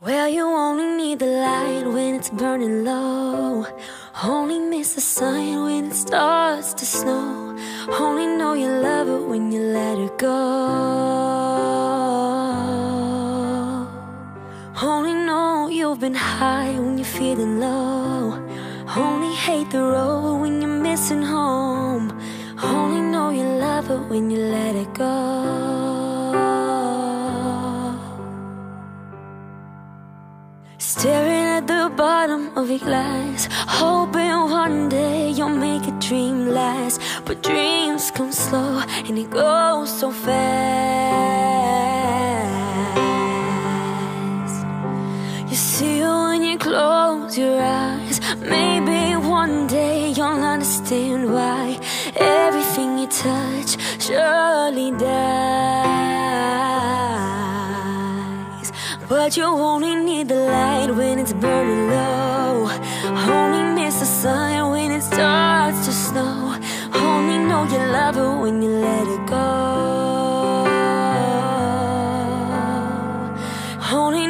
Well, you only need the light when it's burning low. Only miss the sun when it starts to snow. Only know you love it when you let it go. Only know you've been high when you're feeling low. Only hate the road when you're missing home. Only know you love it when you let it go. Staring at the bottom of your glass Hoping one day you'll make a dream last. But dreams come slow and it goes so fast. You see it when you close your eyes Maybe one day you'll understand why Everything you touch surely dies But you only need the light when it's burning low. Only miss the sun when it starts to snow. Only know you love it when you let it go. Only